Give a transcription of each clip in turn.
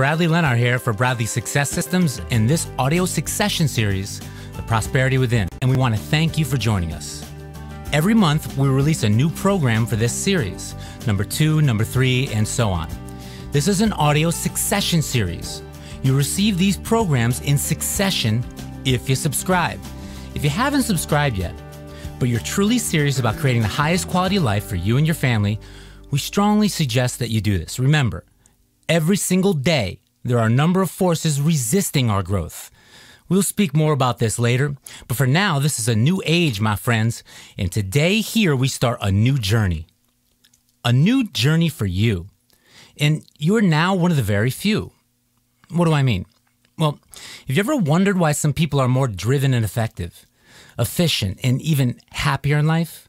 Bradley Lenart here for Bradley Success Systems in this audio succession series, The Prosperity Within, and we want to thank you for joining us. Every month, we release a new program for this series number two, number three, and so on. This is an audio succession series. You receive these programs in succession if you subscribe. If you haven't subscribed yet, but you're truly serious about creating the highest quality life for you and your family, we strongly suggest that you do this. Remember, every single day, there are a number of forces resisting our growth. We'll speak more about this later, but for now, this is a new age, my friends, and today here we start a new journey. A new journey for you. And you're now one of the very few. What do I mean? Well, have you ever wondered why some people are more driven and effective, efficient, and even happier in life?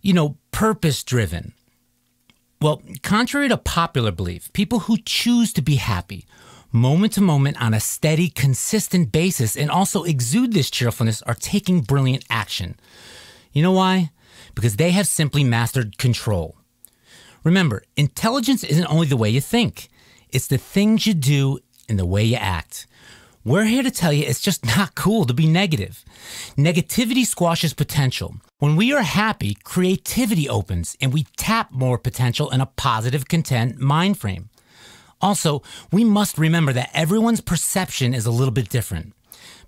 You know, purpose driven, well, contrary to popular belief, people who choose to be happy moment to moment on a steady, consistent basis and also exude this cheerfulness are taking brilliant action. You know why? Because they have simply mastered control. Remember, intelligence isn't only the way you think, it's the things you do and the way you act. We're here to tell you it's just not cool to be negative. Negativity squashes potential. When we are happy, creativity opens and we tap more potential in a positive, content mind frame. Also, we must remember that everyone's perception is a little bit different.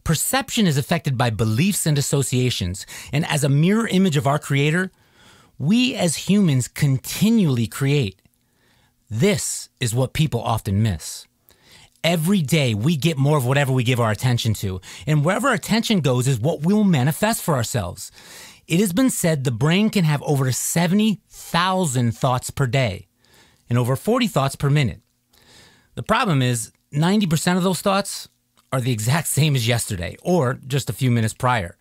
Perception is affected by beliefs and associations, and as a mirror image of our Creator, we as humans continually create. This is what people often miss. Every day we get more of whatever we give our attention to, and wherever our attention goes is what we'll manifest for ourselves. It has been said the brain can have over 70,000 thoughts per day and over 40 thoughts per minute. The problem is 90% of those thoughts are the exact same as yesterday or just a few minutes prior.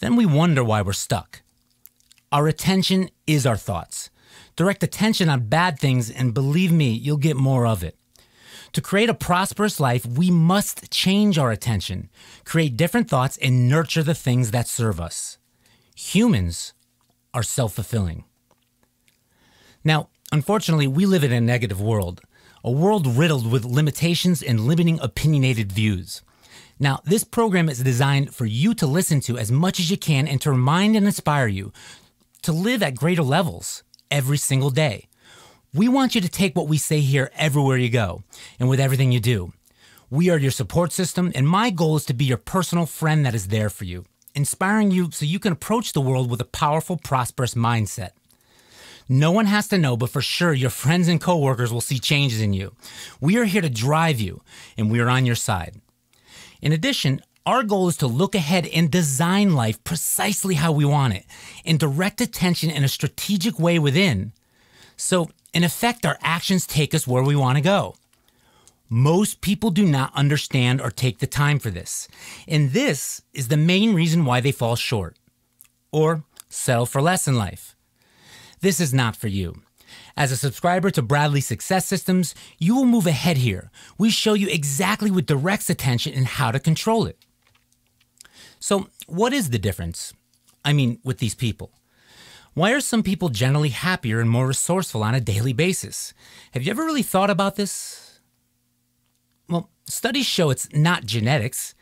Then we wonder why we're stuck. Our attention is our thoughts. Direct attention on bad things, and believe me, you'll get more of it. To create a prosperous life, we must change our attention, create different thoughts, and nurture the things that serve us. Humans are self fulfilling. Now, unfortunately, we live in a negative world, a world riddled with limitations and limiting opinionated views. Now, this program is designed for you to listen to as much as you can and to remind and inspire you to live at greater levels every single day. We want you to take what we say here everywhere you go and with everything you do. We are your support system, and my goal is to be your personal friend that is there for you, inspiring you so you can approach the world with a powerful, prosperous mindset. No one has to know, but for sure, your friends and coworkers will see changes in you. We are here to drive you, and we are on your side. In addition, our goal is to look ahead and design life precisely how we want it and direct attention in a strategic way within. So in effect, our actions take us where we want to go. Most people do not understand or take the time for this. And this is the main reason why they fall short or settle for less in life. This is not for you. As a subscriber to Bradley Success Systems, you will move ahead here. We show you exactly what directs attention and how to control it. So, what is the difference? I mean, with these people. Why are some people generally happier and more resourceful on a daily basis? Have you ever really thought about this? Well, studies show it's not genetics,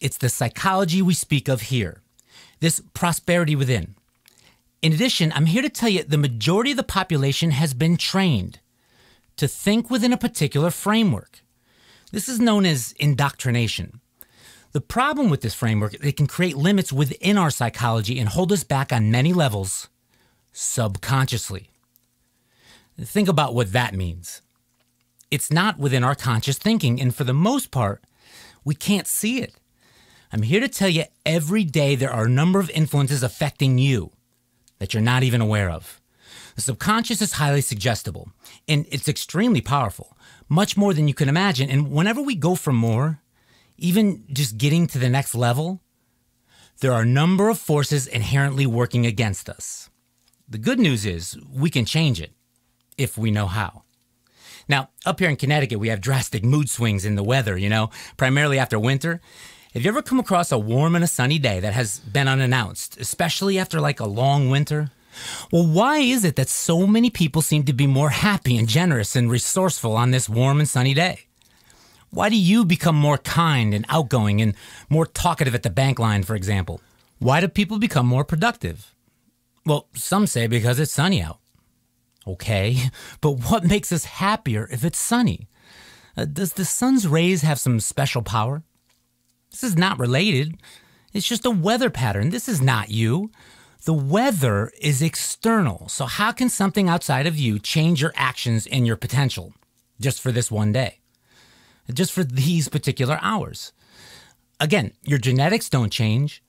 it's the psychology we speak of here, this prosperity within. In addition, I'm here to tell you the majority of the population has been trained to think within a particular framework. This is known as indoctrination. The problem with this framework, it can create limits within our psychology and hold us back on many levels subconsciously. Think about what that means. It's not within our conscious thinking, and for the most part, we can't see it. I'm here to tell you every day there are a number of influences affecting you that you're not even aware of. The subconscious is highly suggestible and it's extremely powerful, much more than you can imagine. And whenever we go for more, even just getting to the next level, there are a number of forces inherently working against us. The good news is we can change it if we know how. Now, up here in Connecticut, we have drastic mood swings in the weather, you know, primarily after winter. Have you ever come across a warm and a sunny day that has been unannounced, especially after like a long winter? Well, why is it that so many people seem to be more happy and generous and resourceful on this warm and sunny day? Why do you become more kind and outgoing and more talkative at the bank line, for example? Why do people become more productive? Well, some say because it's sunny out. Okay, but what makes us happier if it's sunny? Uh, does the sun's rays have some special power? This is not related. It's just a weather pattern. This is not you. The weather is external. So, how can something outside of you change your actions and your potential just for this one day? Just for these particular hours? Again, your genetics don't change.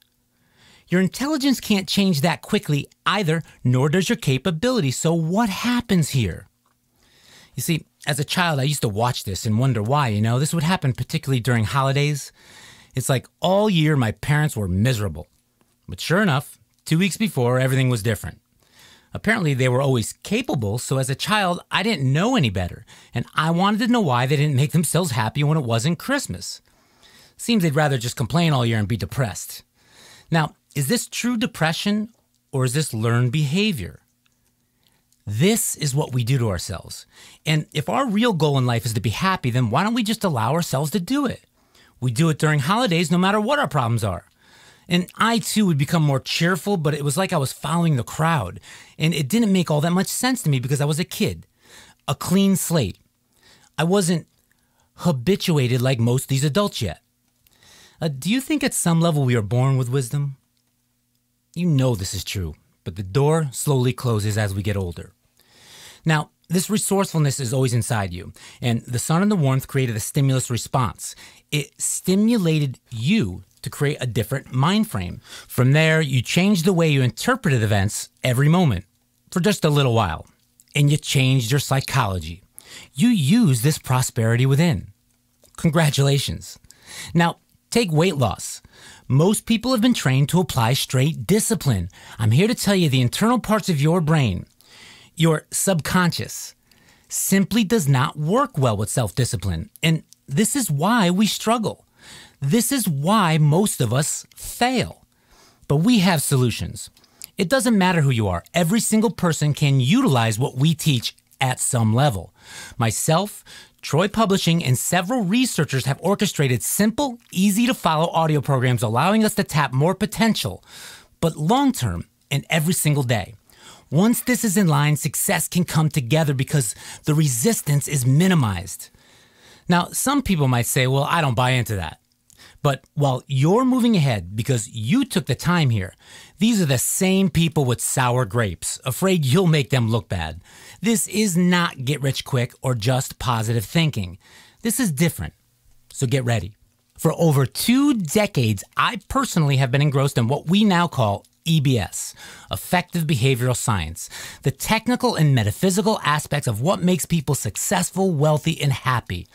Your intelligence can't change that quickly either, nor does your capability. So, what happens here? You see, as a child, I used to watch this and wonder why. You know, this would happen particularly during holidays. It's like all year my parents were miserable. But sure enough, two weeks before, everything was different. Apparently, they were always capable, so as a child, I didn't know any better, and I wanted to know why they didn't make themselves happy when it wasn't Christmas. Seems they'd rather just complain all year and be depressed. Now, is this true depression or is this learned behavior? This is what we do to ourselves. And if our real goal in life is to be happy, then why don't we just allow ourselves to do it? We do it during holidays no matter what our problems are. And I too would become more cheerful, but it was like I was following the crowd. And it didn't make all that much sense to me because I was a kid, a clean slate. I wasn't habituated like most these adults yet. Uh, do you think at some level we are born with wisdom? You know this is true, but the door slowly closes as we get older. Now, this resourcefulness is always inside you, and the sun and the warmth created a stimulus response. It stimulated you to create a different mind frame. From there, you changed the way you interpreted events every moment for just a little while, and you changed your psychology. You use this prosperity within. Congratulations. Now, take weight loss. Most people have been trained to apply straight discipline. I'm here to tell you the internal parts of your brain, your subconscious, simply does not work well with self discipline. And this is why we struggle. This is why most of us fail. But we have solutions. It doesn't matter who you are, every single person can utilize what we teach at some level. Myself, Troy Publishing and several researchers have orchestrated simple, easy to follow audio programs allowing us to tap more potential, but long term and every single day. Once this is in line, success can come together because the resistance is minimized. Now, some people might say, well, I don't buy into that. But while you're moving ahead because you took the time here, these are the same people with sour grapes, afraid you'll make them look bad. This is not get rich quick or just positive thinking. This is different. So get ready. For over two decades, I personally have been engrossed in what we now call EBS, Effective Behavioral Science, the technical and metaphysical aspects of what makes people successful, wealthy, and happy.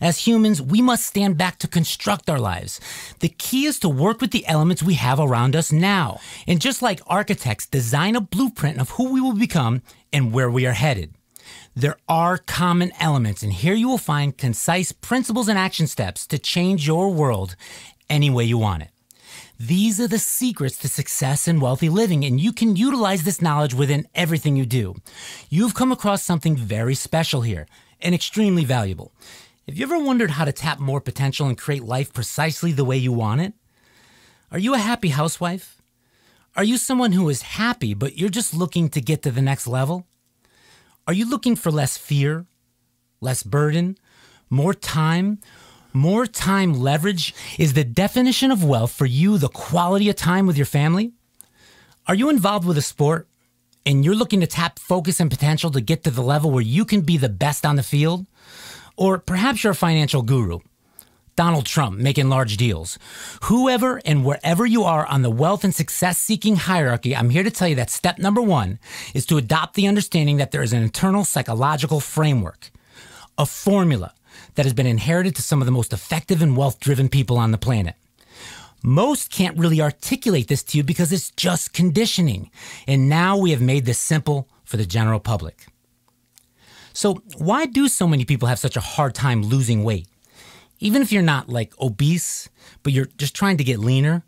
As humans, we must stand back to construct our lives. The key is to work with the elements we have around us now. And just like architects design a blueprint of who we will become and where we are headed. There are common elements, and here you will find concise principles and action steps to change your world any way you want it. These are the secrets to success and wealthy living, and you can utilize this knowledge within everything you do. You've come across something very special here and extremely valuable. Have you ever wondered how to tap more potential and create life precisely the way you want it? Are you a happy housewife? Are you someone who is happy, but you're just looking to get to the next level? Are you looking for less fear, less burden, more time, more time leverage is the definition of wealth for you, the quality of time with your family. Are you involved with a sport and you're looking to tap focus and potential to get to the level where you can be the best on the field? Or perhaps you're a financial guru. Donald Trump making large deals. Whoever and wherever you are on the wealth and success seeking hierarchy, I'm here to tell you that step number one is to adopt the understanding that there is an internal psychological framework, a formula that has been inherited to some of the most effective and wealth driven people on the planet. Most can't really articulate this to you because it's just conditioning. And now we have made this simple for the general public. So, why do so many people have such a hard time losing weight? Even if you're not like obese, but you're just trying to get leaner,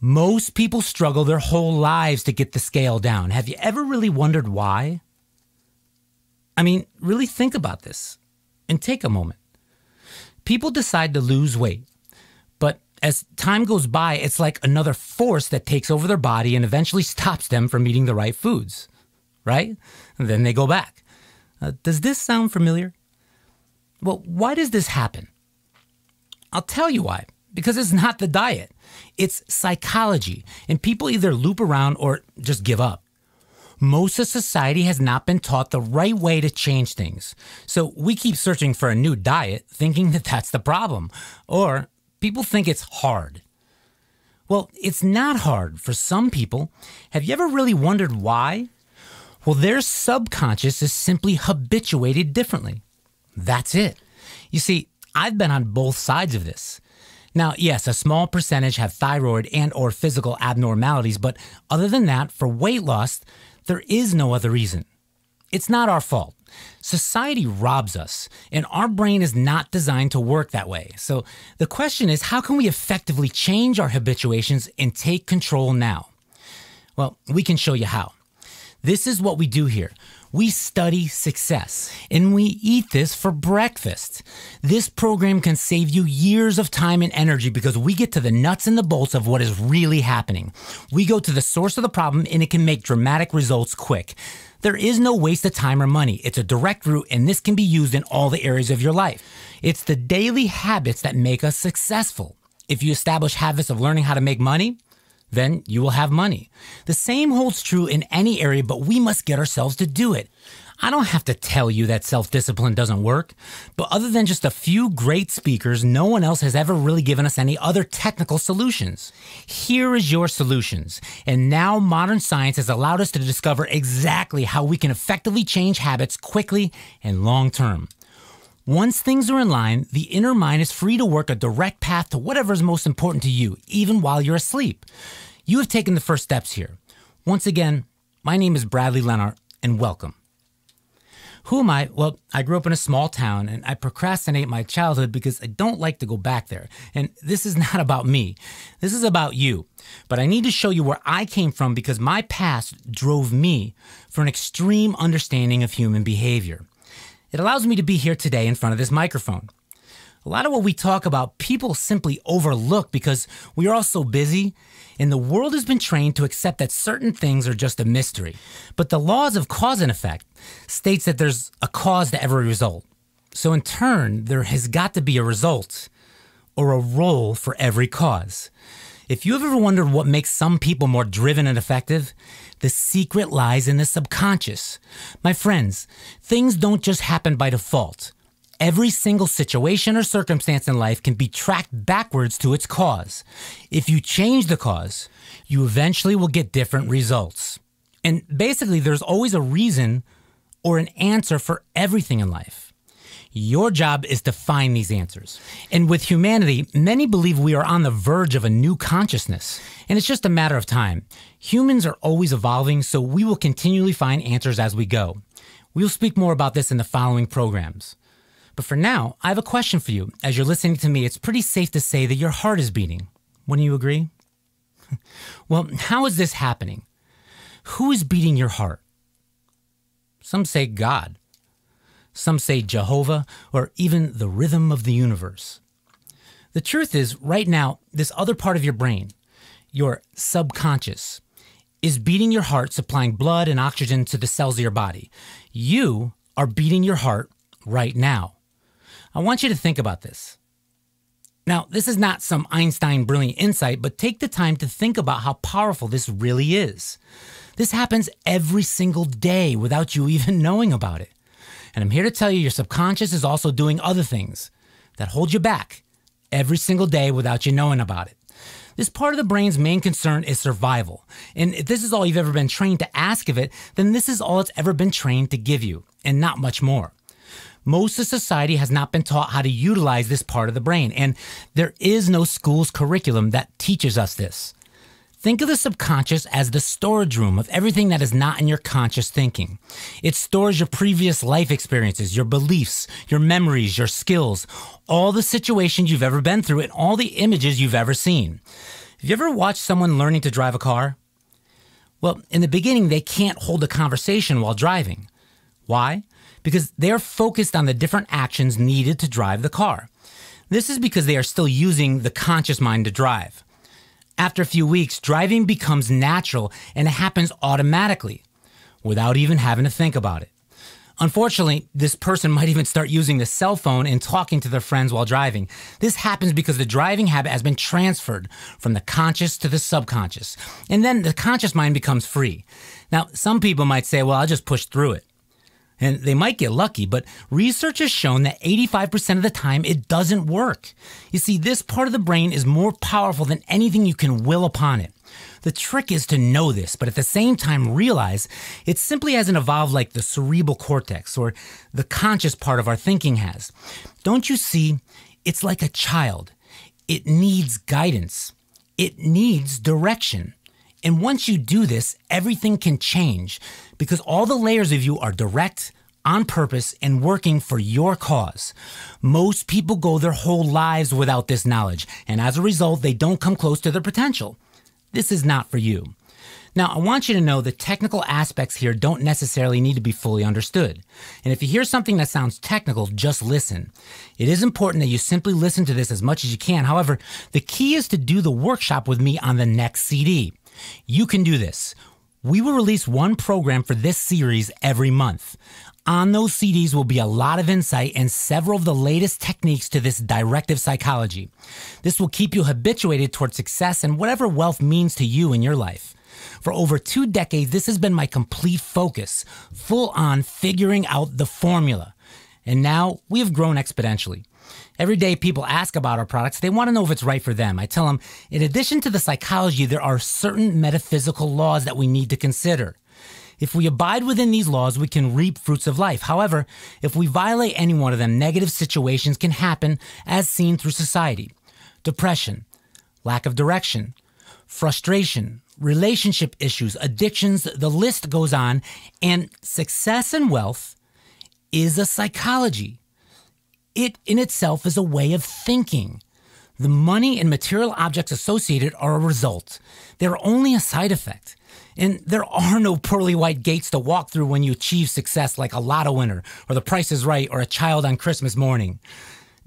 most people struggle their whole lives to get the scale down. Have you ever really wondered why? I mean, really think about this and take a moment. People decide to lose weight, but as time goes by, it's like another force that takes over their body and eventually stops them from eating the right foods, right? And then they go back. Uh, does this sound familiar? Well, why does this happen? I'll tell you why. Because it's not the diet, it's psychology, and people either loop around or just give up. Most of society has not been taught the right way to change things. So we keep searching for a new diet, thinking that that's the problem. Or people think it's hard. Well, it's not hard for some people. Have you ever really wondered why? Well, their subconscious is simply habituated differently. That's it. You see, I've been on both sides of this. Now, yes, a small percentage have thyroid and or physical abnormalities, but other than that, for weight loss, there is no other reason. It's not our fault. Society robs us, and our brain is not designed to work that way. So the question is how can we effectively change our habituations and take control now? Well, we can show you how. This is what we do here. We study success and we eat this for breakfast. This program can save you years of time and energy because we get to the nuts and the bolts of what is really happening. We go to the source of the problem and it can make dramatic results quick. There is no waste of time or money. It's a direct route and this can be used in all the areas of your life. It's the daily habits that make us successful. If you establish habits of learning how to make money, then you will have money. The same holds true in any area, but we must get ourselves to do it. I don't have to tell you that self discipline doesn't work, but other than just a few great speakers, no one else has ever really given us any other technical solutions. Here is your solutions. And now modern science has allowed us to discover exactly how we can effectively change habits quickly and long term. Once things are in line, the inner mind is free to work a direct path to whatever is most important to you, even while you're asleep. You have taken the first steps here. Once again, my name is Bradley Lenart, and welcome. Who am I? Well, I grew up in a small town and I procrastinate my childhood because I don't like to go back there. And this is not about me. This is about you. But I need to show you where I came from because my past drove me for an extreme understanding of human behavior. It allows me to be here today in front of this microphone. A lot of what we talk about, people simply overlook because we are all so busy, and the world has been trained to accept that certain things are just a mystery. But the laws of cause and effect states that there's a cause to every result. So in turn, there has got to be a result or a role for every cause. If you have ever wondered what makes some people more driven and effective, the secret lies in the subconscious. My friends, things don't just happen by default. Every single situation or circumstance in life can be tracked backwards to its cause. If you change the cause, you eventually will get different results. And basically, there's always a reason or an answer for everything in life. Your job is to find these answers. And with humanity, many believe we are on the verge of a new consciousness, and it's just a matter of time. Humans are always evolving, so we will continually find answers as we go. We'll speak more about this in the following programs. But for now, I have a question for you. As you're listening to me, it's pretty safe to say that your heart is beating. Wouldn't you agree? well, how is this happening? Who is beating your heart? Some say God. Some say Jehovah, or even the rhythm of the universe. The truth is, right now, this other part of your brain, your subconscious, is beating your heart, supplying blood and oxygen to the cells of your body. You are beating your heart right now. I want you to think about this. Now, this is not some Einstein brilliant insight, but take the time to think about how powerful this really is. This happens every single day without you even knowing about it. And I'm here to tell you your subconscious is also doing other things that hold you back every single day without you knowing about it. This part of the brain's main concern is survival. And if this is all you've ever been trained to ask of it, then this is all it's ever been trained to give you, and not much more. Most of society has not been taught how to utilize this part of the brain, and there is no school's curriculum that teaches us this. Think of the subconscious as the storage room of everything that is not in your conscious thinking. It stores your previous life experiences, your beliefs, your memories, your skills, all the situations you've ever been through, and all the images you've ever seen. Have you ever watched someone learning to drive a car? Well, in the beginning, they can't hold a conversation while driving. Why? Because they're focused on the different actions needed to drive the car. This is because they are still using the conscious mind to drive. After a few weeks, driving becomes natural and it happens automatically without even having to think about it. Unfortunately, this person might even start using the cell phone and talking to their friends while driving. This happens because the driving habit has been transferred from the conscious to the subconscious. And then the conscious mind becomes free. Now, some people might say, well, I'll just push through it. And they might get lucky, but research has shown that 85% of the time it doesn't work. You see, this part of the brain is more powerful than anything you can will upon it. The trick is to know this, but at the same time realize it simply hasn't evolved like the cerebral cortex or the conscious part of our thinking has. Don't you see? It's like a child. It needs guidance. It needs direction. And once you do this, everything can change because all the layers of you are direct, on purpose, and working for your cause. Most people go their whole lives without this knowledge, and as a result, they don't come close to their potential. This is not for you. Now, I want you to know the technical aspects here don't necessarily need to be fully understood. And if you hear something that sounds technical, just listen. It is important that you simply listen to this as much as you can. However, the key is to do the workshop with me on the next CD. You can do this. We will release one program for this series every month. On those CDs will be a lot of insight and several of the latest techniques to this directive psychology. This will keep you habituated toward success and whatever wealth means to you in your life. For over two decades, this has been my complete focus, full on figuring out the formula. And now we have grown exponentially. Every day people ask about our products, they want to know if it's right for them. I tell them, in addition to the psychology, there are certain metaphysical laws that we need to consider. If we abide within these laws, we can reap fruits of life. However, if we violate any one of them, negative situations can happen as seen through society. Depression, lack of direction, frustration, relationship issues, addictions, the list goes on. And success and wealth is a psychology. It in itself is a way of thinking. The money and material objects associated are a result. They're only a side effect. And there are no pearly white gates to walk through when you achieve success like a lotto winner, or the price is right, or a child on Christmas morning.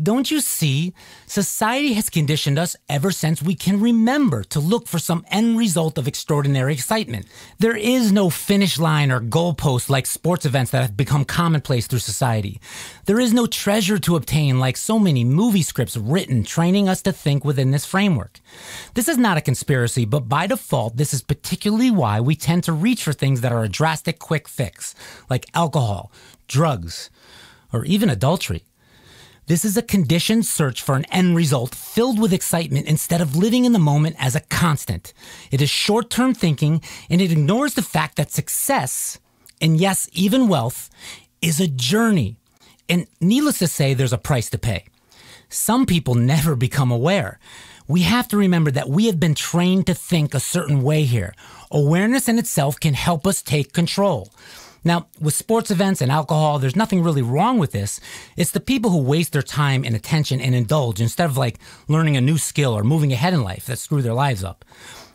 Don't you see? Society has conditioned us ever since we can remember to look for some end result of extraordinary excitement. There is no finish line or goalpost like sports events that have become commonplace through society. There is no treasure to obtain like so many movie scripts written training us to think within this framework. This is not a conspiracy, but by default, this is particularly why we tend to reach for things that are a drastic quick fix, like alcohol, drugs, or even adultery. This is a conditioned search for an end result filled with excitement instead of living in the moment as a constant. It is short term thinking and it ignores the fact that success, and yes, even wealth, is a journey. And needless to say, there's a price to pay. Some people never become aware. We have to remember that we have been trained to think a certain way here. Awareness in itself can help us take control. Now, with sports events and alcohol, there's nothing really wrong with this. It's the people who waste their time and attention and indulge instead of like learning a new skill or moving ahead in life that screw their lives up.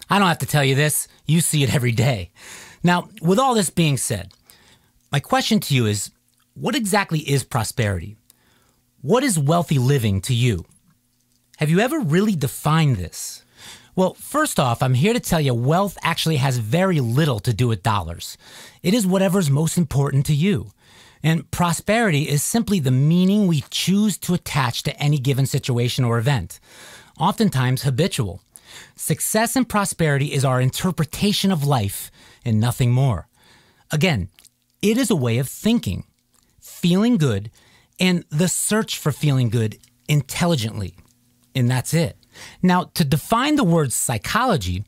I don't have to tell you this. You see it every day. Now, with all this being said, my question to you is what exactly is prosperity? What is wealthy living to you? Have you ever really defined this? Well, first off, I'm here to tell you wealth actually has very little to do with dollars. It is whatever's most important to you. And prosperity is simply the meaning we choose to attach to any given situation or event, oftentimes habitual. Success and prosperity is our interpretation of life and nothing more. Again, it is a way of thinking, feeling good, and the search for feeling good intelligently. And that's it. Now, to define the word psychology,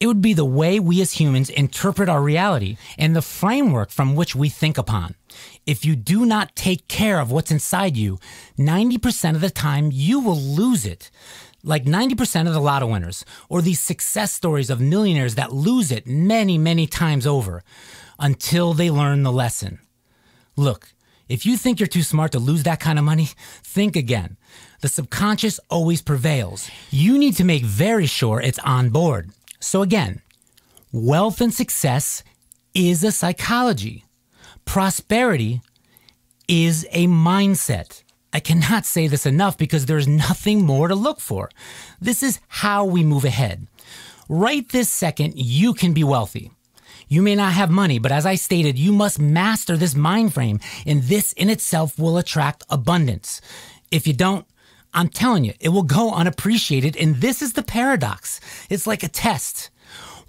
it would be the way we as humans interpret our reality and the framework from which we think upon. If you do not take care of what's inside you, 90% of the time you will lose it. Like 90% of the lotto winners, or these success stories of millionaires that lose it many, many times over until they learn the lesson. Look, if you think you're too smart to lose that kind of money, think again. The subconscious always prevails. You need to make very sure it's on board. So again, wealth and success is a psychology. Prosperity is a mindset. I cannot say this enough because there's nothing more to look for. This is how we move ahead. Right this second, you can be wealthy. You may not have money, but as I stated, you must master this mind frame, and this in itself will attract abundance. If you don't, I'm telling you, it will go unappreciated, and this is the paradox. It's like a test.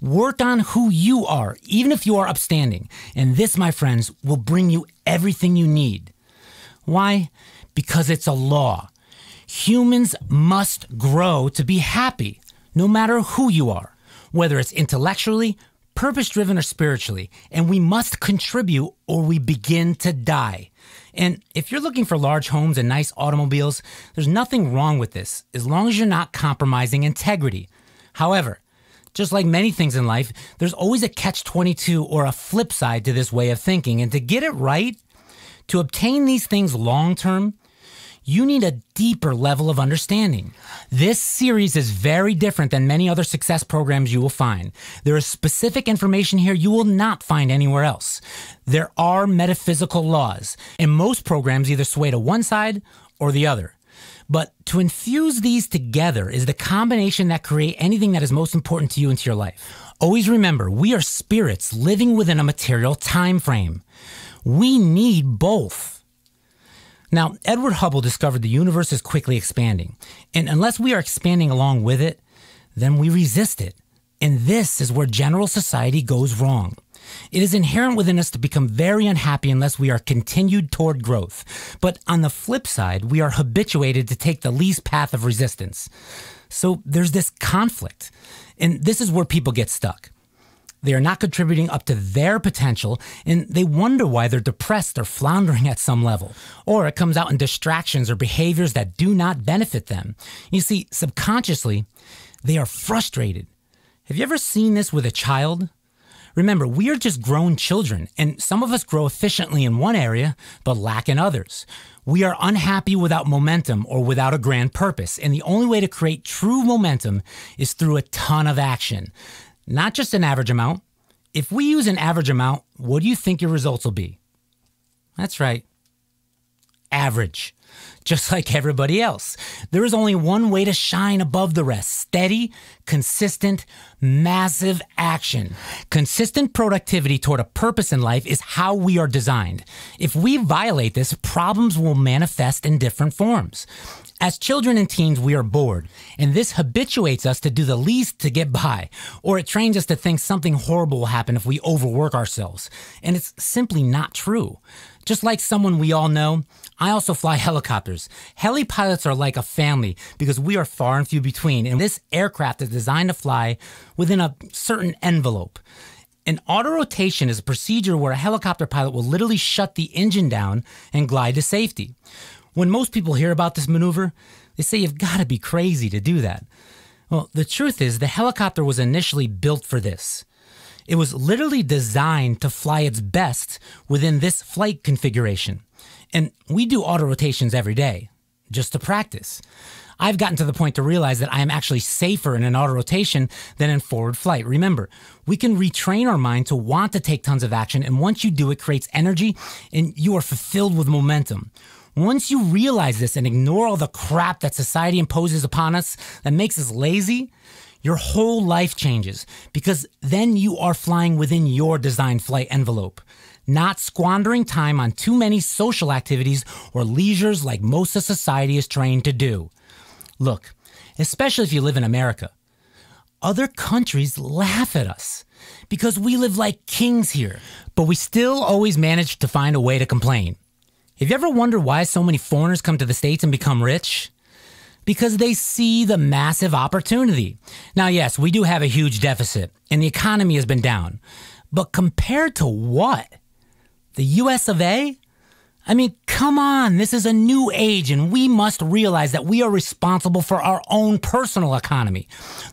Work on who you are, even if you are upstanding, and this, my friends, will bring you everything you need. Why? Because it's a law. Humans must grow to be happy, no matter who you are, whether it's intellectually, purpose driven, or spiritually, and we must contribute or we begin to die. And if you're looking for large homes and nice automobiles, there's nothing wrong with this as long as you're not compromising integrity. However, just like many things in life, there's always a catch 22 or a flip side to this way of thinking. And to get it right, to obtain these things long term, you need a deeper level of understanding. This series is very different than many other success programs you will find. There is specific information here you will not find anywhere else. There are metaphysical laws, and most programs either sway to one side or the other. But to infuse these together is the combination that create anything that is most important to you into your life. Always remember, we are spirits living within a material time frame. We need both. Now, Edward Hubble discovered the universe is quickly expanding, and unless we are expanding along with it, then we resist it. And this is where general society goes wrong. It is inherent within us to become very unhappy unless we are continued toward growth. But on the flip side, we are habituated to take the least path of resistance. So there's this conflict. And this is where people get stuck. They are not contributing up to their potential, and they wonder why they're depressed or floundering at some level. Or it comes out in distractions or behaviors that do not benefit them. You see, subconsciously, they are frustrated. Have you ever seen this with a child? Remember, we are just grown children, and some of us grow efficiently in one area, but lack in others. We are unhappy without momentum or without a grand purpose, and the only way to create true momentum is through a ton of action not just an average amount. If we use an average amount, what do you think your results will be? That's right, average. Just like everybody else. There is only one way to shine above the rest steady, consistent, massive action. Consistent productivity toward a purpose in life is how we are designed. If we violate this, problems will manifest in different forms. As children and teens, we are bored, and this habituates us to do the least to get by, or it trains us to think something horrible will happen if we overwork ourselves. And it's simply not true. Just like someone we all know, I also fly helicopters. Heli pilots are like a family because we are far and few between, and this aircraft is designed to fly within a certain envelope. An autorotation is a procedure where a helicopter pilot will literally shut the engine down and glide to safety. When most people hear about this maneuver, they say you've got to be crazy to do that. Well, the truth is, the helicopter was initially built for this. It was literally designed to fly its best within this flight configuration. And we do auto rotations every day, just to practice. I've gotten to the point to realize that I am actually safer in an auto rotation than in forward flight. Remember, we can retrain our mind to want to take tons of action, and once you do, it creates energy and you are fulfilled with momentum. Once you realize this and ignore all the crap that society imposes upon us that makes us lazy, your whole life changes because then you are flying within your designed flight envelope, not squandering time on too many social activities or leisures like most of society is trained to do. Look, especially if you live in America, other countries laugh at us because we live like kings here, but we still always manage to find a way to complain. Have you ever wondered why so many foreigners come to the States and become rich? Because they see the massive opportunity. Now, yes, we do have a huge deficit and the economy has been down. But compared to what? The US of A? I mean, come on, this is a new age and we must realize that we are responsible for our own personal economy.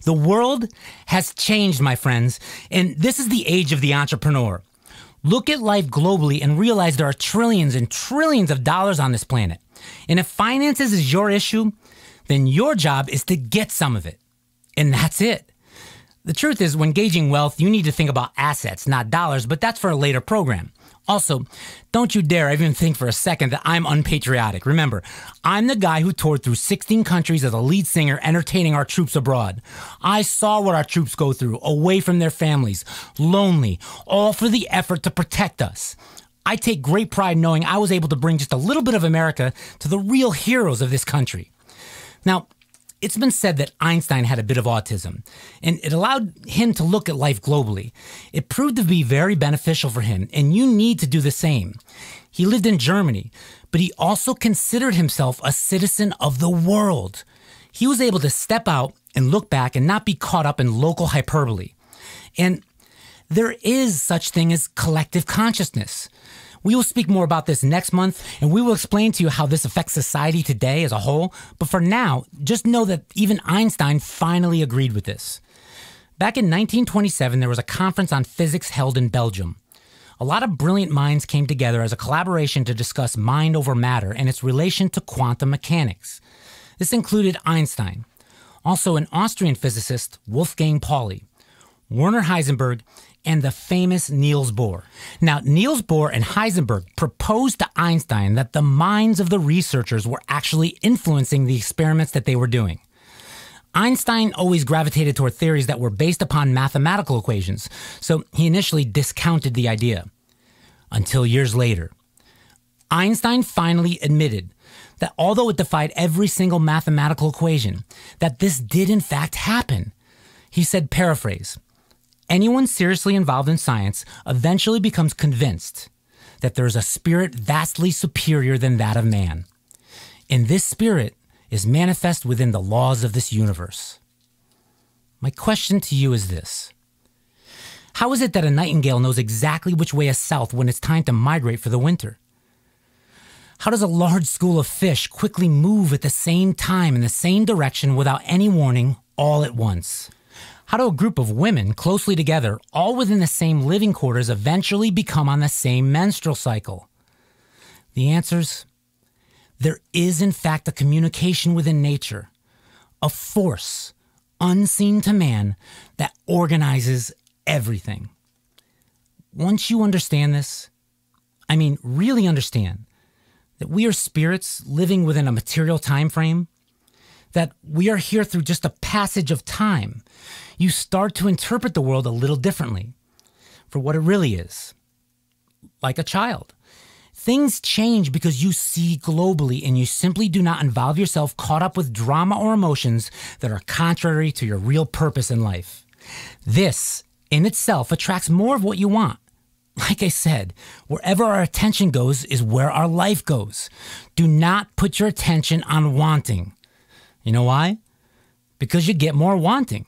The world has changed, my friends, and this is the age of the entrepreneur. Look at life globally and realize there are trillions and trillions of dollars on this planet. And if finances is your issue, then your job is to get some of it. And that's it. The truth is, when gauging wealth, you need to think about assets, not dollars, but that's for a later program. Also, don't you dare even think for a second that I'm unpatriotic. Remember, I'm the guy who toured through 16 countries as a lead singer entertaining our troops abroad. I saw what our troops go through, away from their families, lonely, all for the effort to protect us. I take great pride knowing I was able to bring just a little bit of America to the real heroes of this country. Now, it's been said that Einstein had a bit of autism, and it allowed him to look at life globally. It proved to be very beneficial for him, and you need to do the same. He lived in Germany, but he also considered himself a citizen of the world. He was able to step out and look back and not be caught up in local hyperbole. And there is such thing as collective consciousness. We will speak more about this next month, and we will explain to you how this affects society today as a whole. But for now, just know that even Einstein finally agreed with this. Back in 1927, there was a conference on physics held in Belgium. A lot of brilliant minds came together as a collaboration to discuss mind over matter and its relation to quantum mechanics. This included Einstein, also an Austrian physicist, Wolfgang Pauli, Werner Heisenberg, and the famous Niels Bohr. Now, Niels Bohr and Heisenberg proposed to Einstein that the minds of the researchers were actually influencing the experiments that they were doing. Einstein always gravitated toward theories that were based upon mathematical equations, so he initially discounted the idea. Until years later, Einstein finally admitted that although it defied every single mathematical equation, that this did in fact happen. He said, paraphrase, Anyone seriously involved in science eventually becomes convinced that there is a spirit vastly superior than that of man. And this spirit is manifest within the laws of this universe. My question to you is this How is it that a nightingale knows exactly which way is south when it's time to migrate for the winter? How does a large school of fish quickly move at the same time in the same direction without any warning all at once? How do a group of women closely together, all within the same living quarters, eventually become on the same menstrual cycle? The answer's there is, in fact, a communication within nature, a force unseen to man that organizes everything. Once you understand this, I mean, really understand that we are spirits living within a material time frame, that we are here through just a passage of time, you start to interpret the world a little differently for what it really is like a child. Things change because you see globally and you simply do not involve yourself caught up with drama or emotions that are contrary to your real purpose in life. This in itself attracts more of what you want. Like I said, wherever our attention goes is where our life goes. Do not put your attention on wanting. You know why? Because you get more wanting.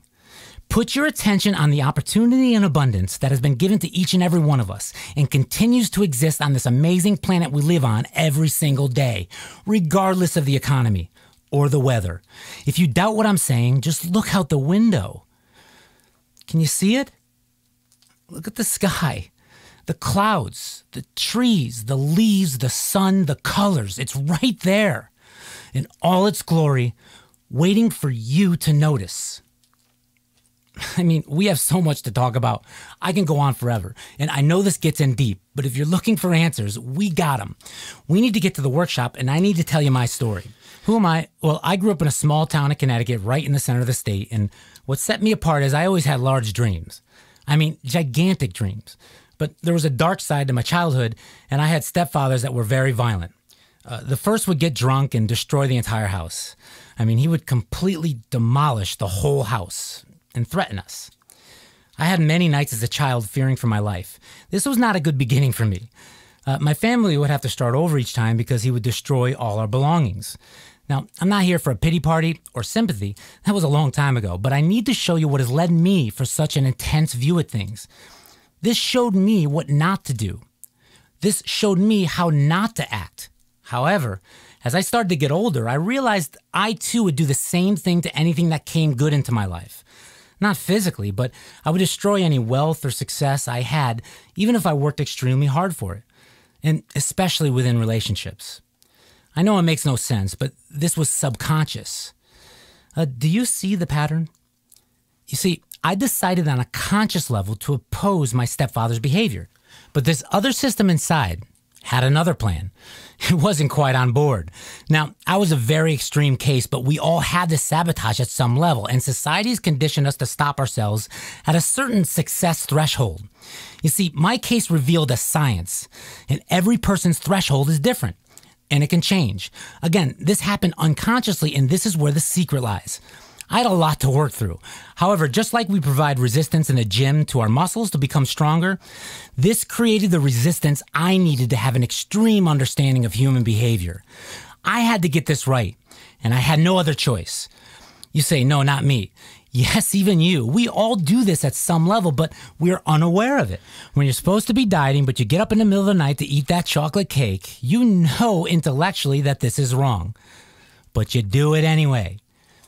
Put your attention on the opportunity and abundance that has been given to each and every one of us and continues to exist on this amazing planet we live on every single day, regardless of the economy or the weather. If you doubt what I'm saying, just look out the window. Can you see it? Look at the sky, the clouds, the trees, the leaves, the sun, the colors. It's right there in all its glory waiting for you to notice. I mean, we have so much to talk about. I can go on forever. And I know this gets in deep, but if you're looking for answers, we got them. We need to get to the workshop, and I need to tell you my story. Who am I? Well, I grew up in a small town in Connecticut, right in the center of the state. And what set me apart is I always had large dreams. I mean, gigantic dreams. But there was a dark side to my childhood, and I had stepfathers that were very violent. Uh, the first would get drunk and destroy the entire house. I mean, he would completely demolish the whole house and threaten us. I had many nights as a child fearing for my life. This was not a good beginning for me. Uh, my family would have to start over each time because he would destroy all our belongings. Now, I'm not here for a pity party or sympathy. That was a long time ago, but I need to show you what has led me for such an intense view at things. This showed me what not to do. This showed me how not to act. However, as I started to get older, I realized I too would do the same thing to anything that came good into my life. Not physically, but I would destroy any wealth or success I had, even if I worked extremely hard for it, and especially within relationships. I know it makes no sense, but this was subconscious. Uh, do you see the pattern? You see, I decided on a conscious level to oppose my stepfather's behavior. But this other system inside had another plan. It wasn't quite on board. Now, I was a very extreme case, but we all had this sabotage at some level, and society's conditioned us to stop ourselves at a certain success threshold. You see, my case revealed a science, and every person's threshold is different, and it can change. Again, this happened unconsciously, and this is where the secret lies. I had a lot to work through. However, just like we provide resistance in the gym to our muscles to become stronger, this created the resistance I needed to have an extreme understanding of human behavior. I had to get this right, and I had no other choice. You say, no, not me. Yes, even you. We all do this at some level, but we're unaware of it. When you're supposed to be dieting, but you get up in the middle of the night to eat that chocolate cake, you know intellectually that this is wrong. But you do it anyway.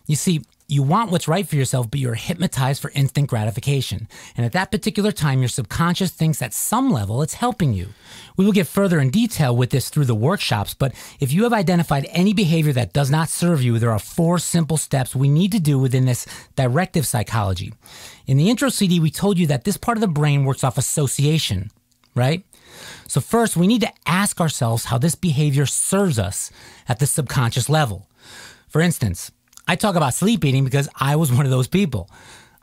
You see, you want what's right for yourself, but you're hypnotized for instant gratification. And at that particular time, your subconscious thinks at some level it's helping you. We will get further in detail with this through the workshops, but if you have identified any behavior that does not serve you, there are four simple steps we need to do within this directive psychology. In the intro CD, we told you that this part of the brain works off association, right? So, first, we need to ask ourselves how this behavior serves us at the subconscious level. For instance, I talk about sleep eating because I was one of those people.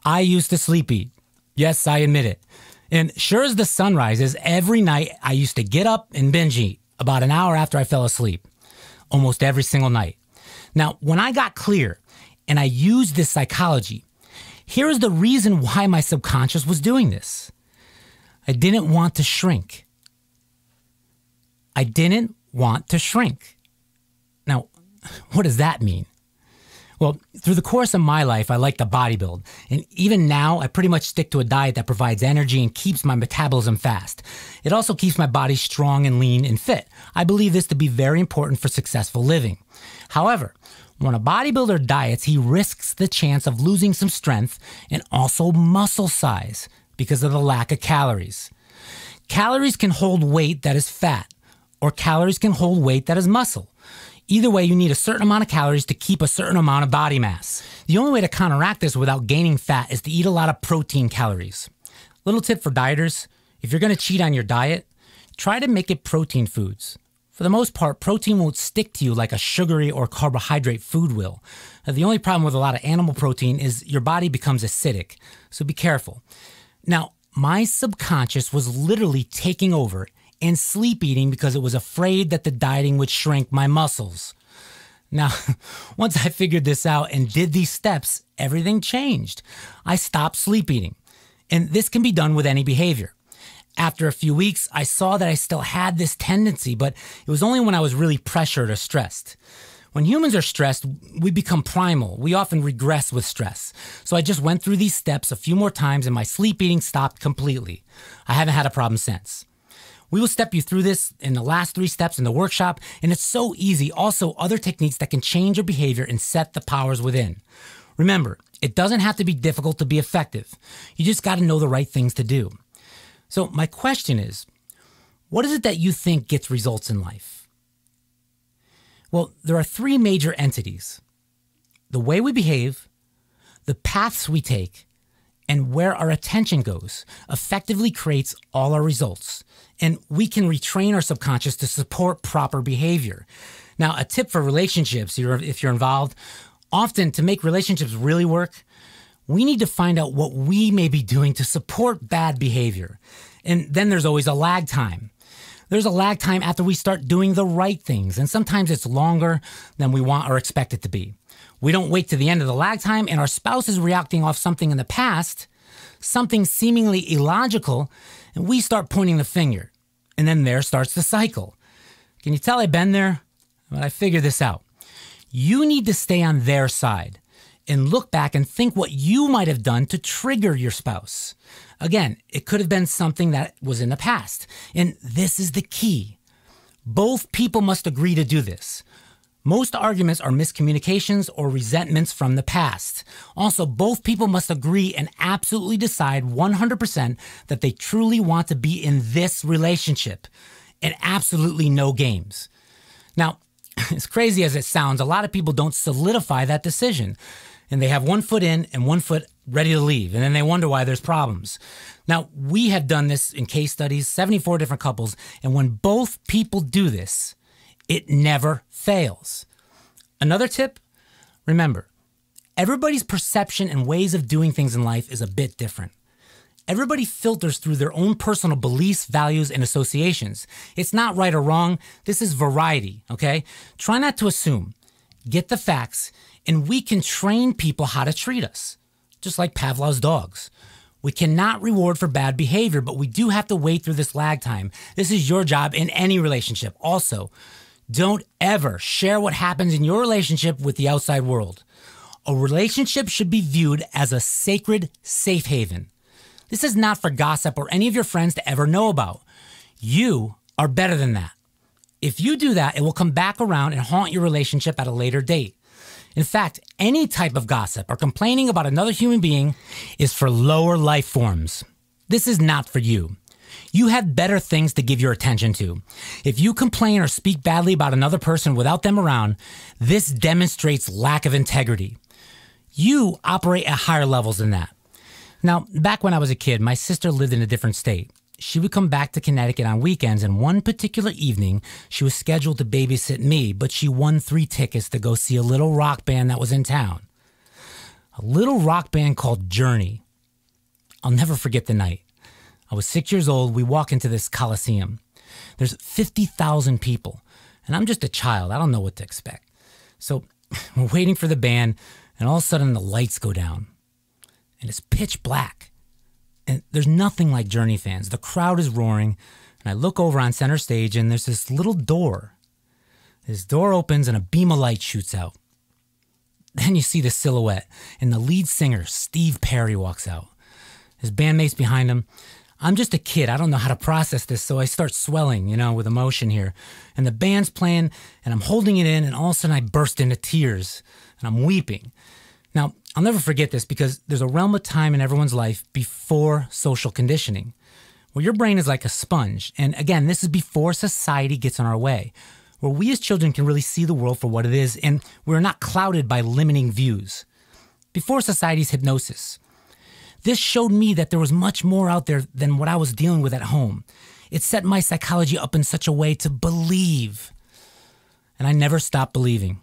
I used to sleep eat. Yes, I admit it. And sure as the sun rises, every night I used to get up and binge eat about an hour after I fell asleep, almost every single night. Now, when I got clear and I used this psychology, here is the reason why my subconscious was doing this. I didn't want to shrink. I didn't want to shrink. Now, what does that mean? Well, through the course of my life, I like to bodybuild. And even now, I pretty much stick to a diet that provides energy and keeps my metabolism fast. It also keeps my body strong and lean and fit. I believe this to be very important for successful living. However, when a bodybuilder diets, he risks the chance of losing some strength and also muscle size because of the lack of calories. Calories can hold weight that is fat, or calories can hold weight that is muscle. Either way, you need a certain amount of calories to keep a certain amount of body mass. The only way to counteract this without gaining fat is to eat a lot of protein calories. Little tip for dieters if you're going to cheat on your diet, try to make it protein foods. For the most part, protein won't stick to you like a sugary or carbohydrate food will. Uh, the only problem with a lot of animal protein is your body becomes acidic, so be careful. Now, my subconscious was literally taking over and sleep eating because it was afraid that the dieting would shrink my muscles. Now, once I figured this out and did these steps, everything changed. I stopped sleep eating. And this can be done with any behavior. After a few weeks, I saw that I still had this tendency, but it was only when I was really pressured or stressed. When humans are stressed, we become primal. We often regress with stress. So I just went through these steps a few more times and my sleep eating stopped completely. I haven't had a problem since. We will step you through this in the last three steps in the workshop, and it's so easy. Also, other techniques that can change your behavior and set the powers within. Remember, it doesn't have to be difficult to be effective. You just got to know the right things to do. So, my question is what is it that you think gets results in life? Well, there are three major entities the way we behave, the paths we take, and where our attention goes effectively creates all our results. And we can retrain our subconscious to support proper behavior. Now, a tip for relationships, if you're involved, often to make relationships really work, we need to find out what we may be doing to support bad behavior. And then there's always a lag time. There's a lag time after we start doing the right things, and sometimes it's longer than we want or expect it to be. We don't wait to the end of the lag time and our spouse is reacting off something in the past, something seemingly illogical, and we start pointing the finger. And then there starts the cycle. Can you tell I've been there? But I figured this out. You need to stay on their side and look back and think what you might have done to trigger your spouse. Again, it could have been something that was in the past. And this is the key. Both people must agree to do this. Most arguments are miscommunications or resentments from the past. Also, both people must agree and absolutely decide 100% that they truly want to be in this relationship and absolutely no games. Now, as crazy as it sounds, a lot of people don't solidify that decision and they have one foot in and one foot ready to leave, and then they wonder why there's problems. Now, we have done this in case studies, 74 different couples, and when both people do this, it never fails. Another tip remember, everybody's perception and ways of doing things in life is a bit different. Everybody filters through their own personal beliefs, values, and associations. It's not right or wrong. This is variety, okay? Try not to assume. Get the facts, and we can train people how to treat us, just like Pavlov's dogs. We cannot reward for bad behavior, but we do have to wait through this lag time. This is your job in any relationship. Also, don't ever share what happens in your relationship with the outside world. A relationship should be viewed as a sacred safe haven. This is not for gossip or any of your friends to ever know about. You are better than that. If you do that, it will come back around and haunt your relationship at a later date. In fact, any type of gossip or complaining about another human being is for lower life forms. This is not for you. You have better things to give your attention to. If you complain or speak badly about another person without them around, this demonstrates lack of integrity. You operate at higher levels than that. Now, back when I was a kid, my sister lived in a different state. She would come back to Connecticut on weekends, and one particular evening, she was scheduled to babysit me, but she won three tickets to go see a little rock band that was in town. A little rock band called Journey. I'll never forget the night. I was six years old. We walk into this coliseum. There's 50,000 people, and I'm just a child. I don't know what to expect. So we're waiting for the band, and all of a sudden the lights go down and it's pitch black. And there's nothing like Journey fans. The crowd is roaring, and I look over on center stage, and there's this little door. This door opens, and a beam of light shoots out. Then you see the silhouette, and the lead singer, Steve Perry, walks out. His bandmates behind him. I'm just a kid. I don't know how to process this, so I start swelling, you know, with emotion here. And the band's playing, and I'm holding it in, and all of a sudden I burst into tears, and I'm weeping. Now, I'll never forget this because there's a realm of time in everyone's life before social conditioning, where your brain is like a sponge. And again, this is before society gets in our way, where we as children can really see the world for what it is and we're not clouded by limiting views. Before society's hypnosis, this showed me that there was much more out there than what I was dealing with at home. It set my psychology up in such a way to believe. And I never stopped believing.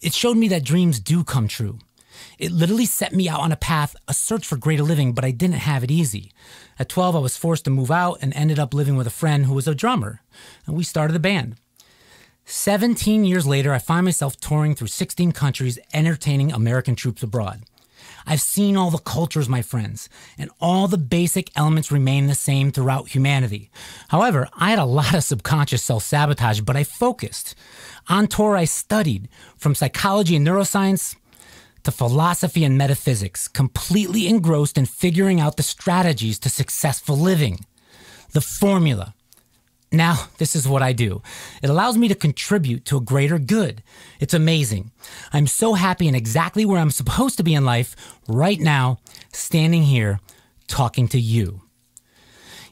It showed me that dreams do come true it literally set me out on a path, a search for greater living, but I didn't have it easy. At 12, I was forced to move out and ended up living with a friend who was a drummer, and we started a band. 17 years later, I find myself touring through 16 countries, entertaining American troops abroad. I've seen all the cultures, my friends, and all the basic elements remain the same throughout humanity. However, I had a lot of subconscious self sabotage, but I focused. On tour, I studied from psychology and neuroscience to philosophy and metaphysics, completely engrossed in figuring out the strategies to successful living. The formula. Now, this is what I do. It allows me to contribute to a greater good. It's amazing. I'm so happy and exactly where I'm supposed to be in life right now, standing here talking to you.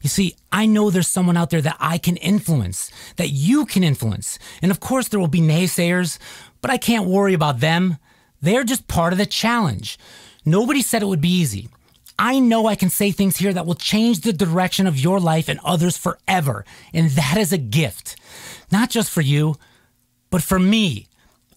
You see, I know there's someone out there that I can influence, that you can influence. And of course, there will be naysayers, but I can't worry about them. They're just part of the challenge. Nobody said it would be easy. I know I can say things here that will change the direction of your life and others forever. And that is a gift. Not just for you, but for me.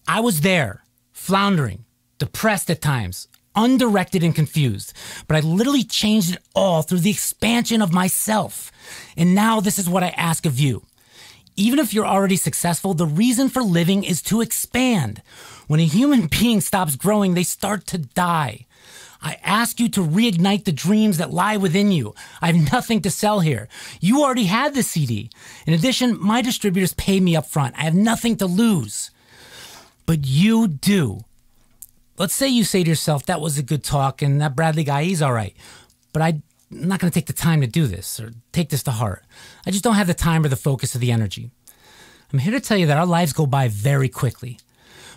I was there, floundering, depressed at times, undirected and confused. But I literally changed it all through the expansion of myself. And now this is what I ask of you. Even if you're already successful, the reason for living is to expand. When a human being stops growing, they start to die. I ask you to reignite the dreams that lie within you. I have nothing to sell here. You already had the CD. In addition, my distributors pay me up front. I have nothing to lose. But you do. Let's say you say to yourself, that was a good talk, and that Bradley guy, he's all right. But I'm not going to take the time to do this or take this to heart. I just don't have the time or the focus or the energy. I'm here to tell you that our lives go by very quickly.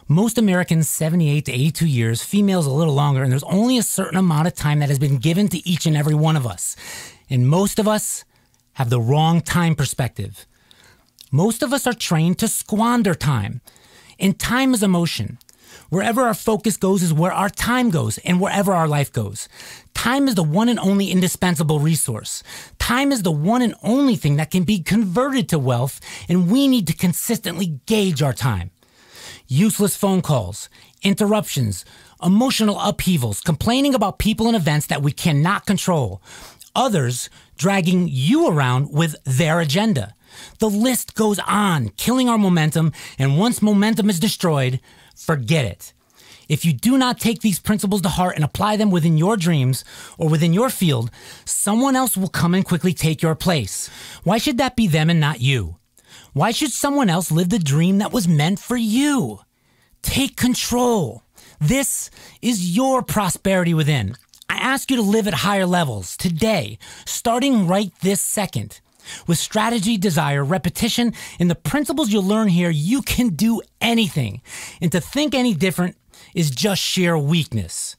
Most Americans, 78 to 82 years, females a little longer, and there's only a certain amount of time that has been given to each and every one of us. And most of us have the wrong time perspective. Most of us are trained to squander time. And time is emotion. Wherever our focus goes is where our time goes and wherever our life goes. Time is the one and only indispensable resource. Time is the one and only thing that can be converted to wealth, and we need to consistently gauge our time. Useless phone calls, interruptions, emotional upheavals, complaining about people and events that we cannot control, others dragging you around with their agenda. The list goes on, killing our momentum, and once momentum is destroyed, forget it. If you do not take these principles to heart and apply them within your dreams or within your field, someone else will come and quickly take your place. Why should that be them and not you? Why should someone else live the dream that was meant for you? Take control. This is your prosperity within. I ask you to live at higher levels today, starting right this second. With strategy, desire, repetition, and the principles you'll learn here, you can do anything. And to think any different is just sheer weakness.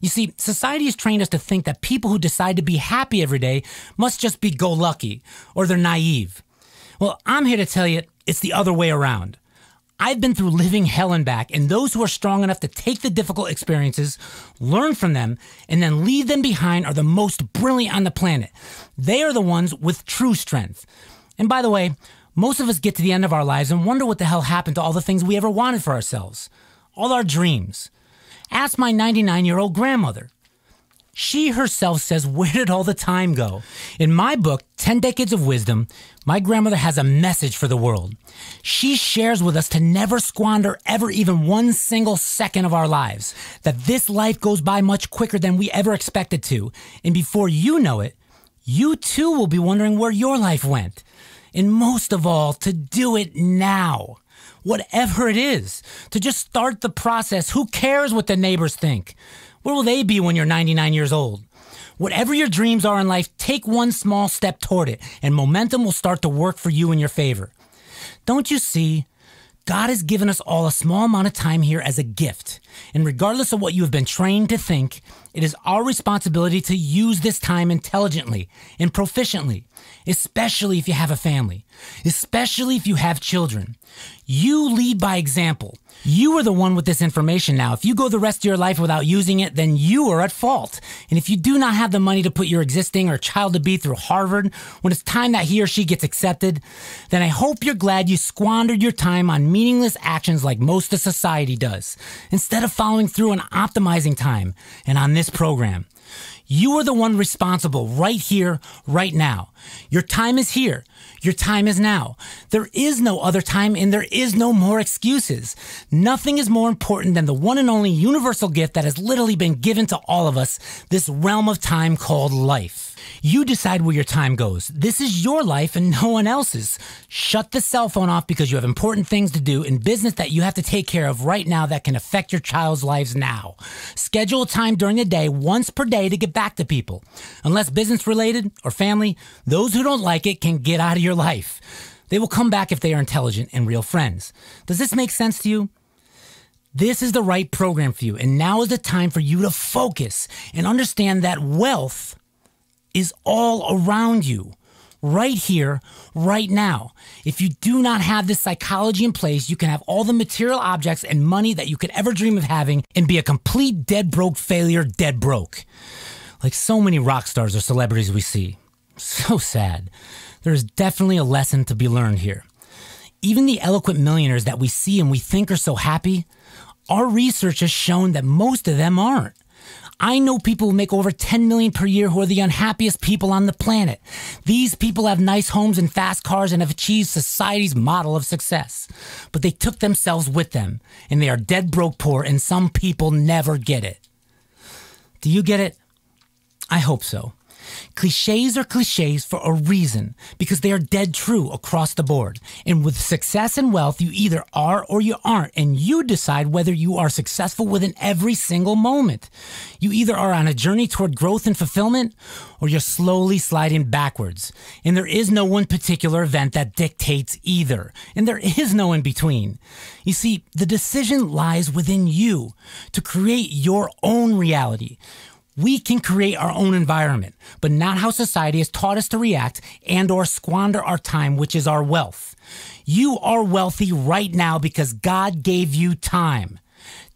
You see, society has trained us to think that people who decide to be happy every day must just be go lucky or they're naive. Well, I'm here to tell you it's the other way around. I've been through living hell and back, and those who are strong enough to take the difficult experiences, learn from them, and then leave them behind are the most brilliant on the planet. They are the ones with true strength. And by the way, most of us get to the end of our lives and wonder what the hell happened to all the things we ever wanted for ourselves, all our dreams. Ask my 99 year old grandmother. She herself says, Where did all the time go? In my book, 10 Decades of Wisdom, my grandmother has a message for the world. She shares with us to never squander ever even one single second of our lives, that this life goes by much quicker than we ever expected to. And before you know it, you too will be wondering where your life went. And most of all, to do it now. Whatever it is, to just start the process. Who cares what the neighbors think? Where will they be when you're 99 years old? Whatever your dreams are in life, take one small step toward it, and momentum will start to work for you in your favor. Don't you see? God has given us all a small amount of time here as a gift. And regardless of what you have been trained to think, it is our responsibility to use this time intelligently and proficiently, especially if you have a family, especially if you have children. You lead by example. You are the one with this information now. If you go the rest of your life without using it, then you are at fault. And if you do not have the money to put your existing or child to be through Harvard when it's time that he or she gets accepted, then I hope you're glad you squandered your time on meaningless actions like most of society does, instead of following through on optimizing time and on this program. You are the one responsible right here, right now. Your time is here. Your time is now. There is no other time and there is no more excuses. Nothing is more important than the one and only universal gift that has literally been given to all of us, this realm of time called life. You decide where your time goes. This is your life and no one else's. Shut the cell phone off because you have important things to do in business that you have to take care of right now that can affect your child's lives now. Schedule time during the day once per day to get back to people. Unless business related or family, those who don't like it can get out of your life. They will come back if they are intelligent and real friends. Does this make sense to you? This is the right program for you, and now is the time for you to focus and understand that wealth is all around you, right here, right now. If you do not have this psychology in place, you can have all the material objects and money that you could ever dream of having and be a complete dead broke failure, dead broke. Like so many rock stars or celebrities we see. So sad. There is definitely a lesson to be learned here. Even the eloquent millionaires that we see and we think are so happy, our research has shown that most of them aren't. I know people who make over 10 million per year who are the unhappiest people on the planet. These people have nice homes and fast cars and have achieved society's model of success. But they took themselves with them and they are dead broke poor and some people never get it. Do you get it? I hope so. Cliches are cliches for a reason because they are dead true across the board. And with success and wealth, you either are or you aren't, and you decide whether you are successful within every single moment. You either are on a journey toward growth and fulfillment or you're slowly sliding backwards. And there is no one particular event that dictates either. And there is no in between. You see, the decision lies within you to create your own reality. We can create our own environment, but not how society has taught us to react and or squander our time, which is our wealth. You are wealthy right now because God gave you time.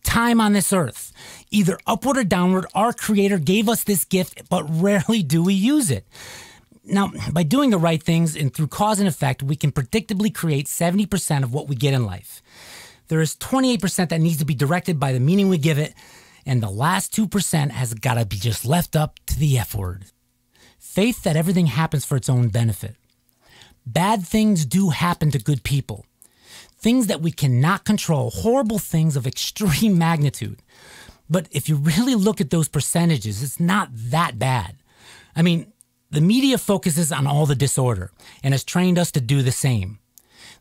time on this earth. Either upward or downward, our Creator gave us this gift, but rarely do we use it. Now, by doing the right things and through cause and effect, we can predictably create 70% of what we get in life. There is 28% that needs to be directed by the meaning we give it, and the last 2% has got to be just left up to the F word. Faith that everything happens for its own benefit. Bad things do happen to good people. Things that we cannot control, horrible things of extreme magnitude. But if you really look at those percentages, it's not that bad. I mean, the media focuses on all the disorder and has trained us to do the same.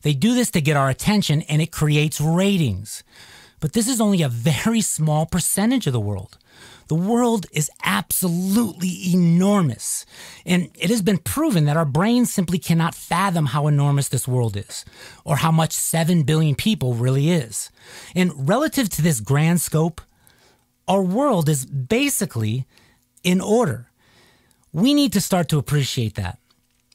They do this to get our attention and it creates ratings. But this is only a very small percentage of the world. The world is absolutely enormous. And it has been proven that our brains simply cannot fathom how enormous this world is, or how much 7 billion people really is. And relative to this grand scope, our world is basically in order. We need to start to appreciate that.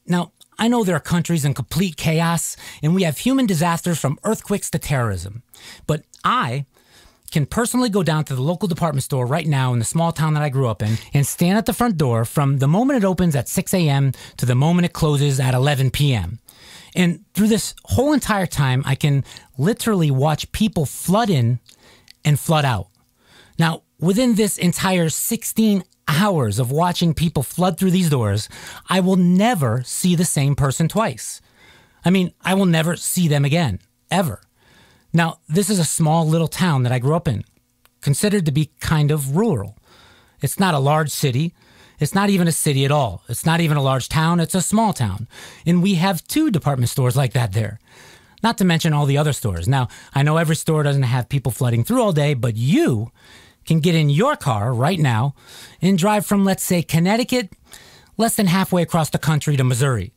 Now, I know there are countries in complete chaos, and we have human disasters from earthquakes to terrorism. But I can personally go down to the local department store right now in the small town that I grew up in and stand at the front door from the moment it opens at 6 a.m. to the moment it closes at 11 p.m. And through this whole entire time, I can literally watch people flood in and flood out. Now, within this entire 16 hours of watching people flood through these doors, I will never see the same person twice. I mean, I will never see them again, ever. Now, this is a small little town that I grew up in, considered to be kind of rural. It's not a large city. It's not even a city at all. It's not even a large town. It's a small town. And we have two department stores like that there. Not to mention all the other stores. Now, I know every store doesn't have people flooding through all day, but you can get in your car right now and drive from, let's say, Connecticut, less than halfway across the country to Missouri,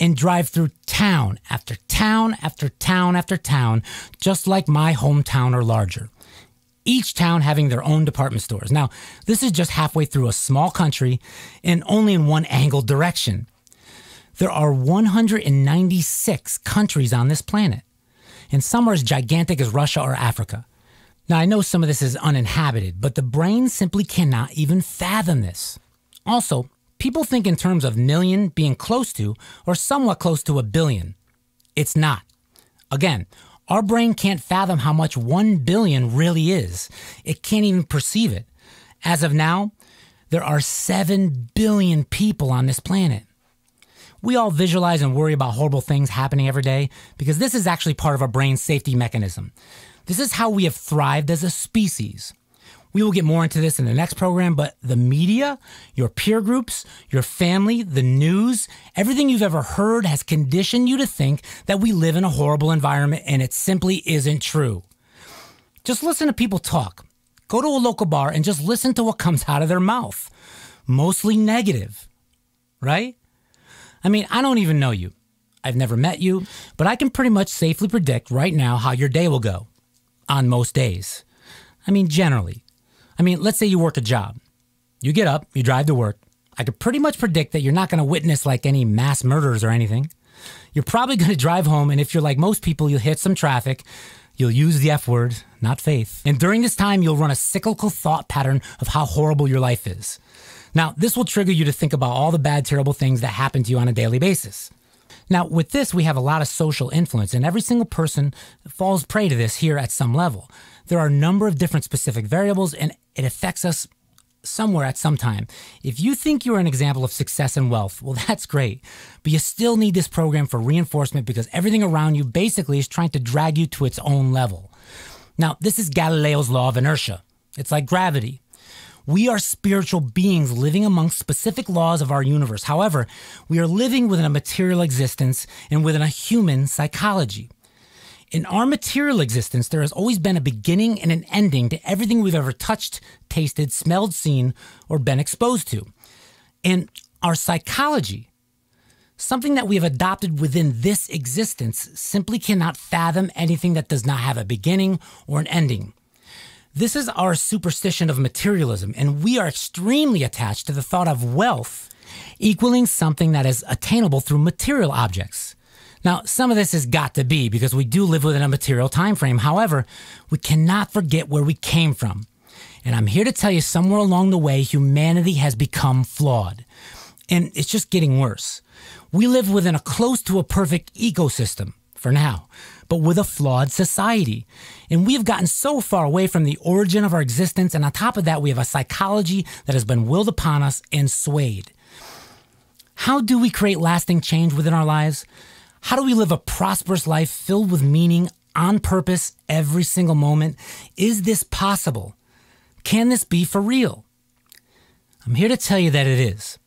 and drive through town after town after town after town, just like my hometown or larger. Each town having their own department stores. Now, this is just halfway through a small country and only in one angled direction. There are 196 countries on this planet, and some are as gigantic as Russia or Africa. Now, I know some of this is uninhabited, but the brain simply cannot even fathom this. Also, people think in terms of million being close to or somewhat close to a billion. It's not. Again, our brain can't fathom how much 1 billion really is. It can't even perceive it. As of now, there are 7 billion people on this planet. We all visualize and worry about horrible things happening every day because this is actually part of our brain's safety mechanism. This is how we have thrived as a species. We will get more into this in the next program, but the media, your peer groups, your family, the news, everything you've ever heard has conditioned you to think that we live in a horrible environment, and it simply isn't true. Just listen to people talk. Go to a local bar and just listen to what comes out of their mouth. Mostly negative, right? I mean, I don't even know you. I've never met you, but I can pretty much safely predict right now how your day will go on most days. I mean, generally. I mean, let's say you work a job. You get up, you drive to work. I could pretty much predict that you're not going to witness like any mass murders or anything. You're probably going to drive home, and if you're like most people, you'll hit some traffic. You'll use the F word, not faith. And during this time, you'll run a cyclical thought pattern of how horrible your life is. Now, this will trigger you to think about all the bad, terrible things that happen to you on a daily basis. Now, with this, we have a lot of social influence, and every single person falls prey to this here at some level. There are a number of different specific variables, and it affects us somewhere at some time. If you think you're an example of success and wealth, well, that's great. But you still need this program for reinforcement because everything around you basically is trying to drag you to its own level. Now, this is Galileo's law of inertia. It's like gravity. We are spiritual beings living amongst specific laws of our universe. However, we are living within a material existence and within a human psychology. In our material existence, there has always been a beginning and an ending to everything we've ever touched, tasted, smelled, seen, or been exposed to. And our psychology, something that we have adopted within this existence, simply cannot fathom anything that does not have a beginning or an ending. This is our superstition of materialism, and we are extremely attached to the thought of wealth equaling something that is attainable through material objects. Now, some of this has got to be because we do live within a material time frame. However, we cannot forget where we came from. And I'm here to tell you somewhere along the way, humanity has become flawed. And it's just getting worse. We live within a close to a perfect ecosystem for now, but with a flawed society. And we have gotten so far away from the origin of our existence. And on top of that, we have a psychology that has been willed upon us and swayed. How do we create lasting change within our lives? How do we live a prosperous life filled with meaning on purpose every single moment? Is this possible? Can this be for real? I'm here to tell you that it is.